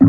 My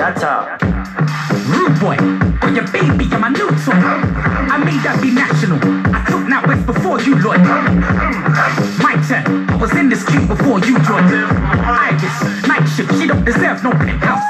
Shut up. Rude boy, or your baby, you're my new toy. I made that be national. I took that west before you, Lloyd. My turn, I was in this queue before you joined. Iris, night shift, she don't deserve no penthouse.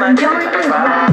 Enjoy this ride.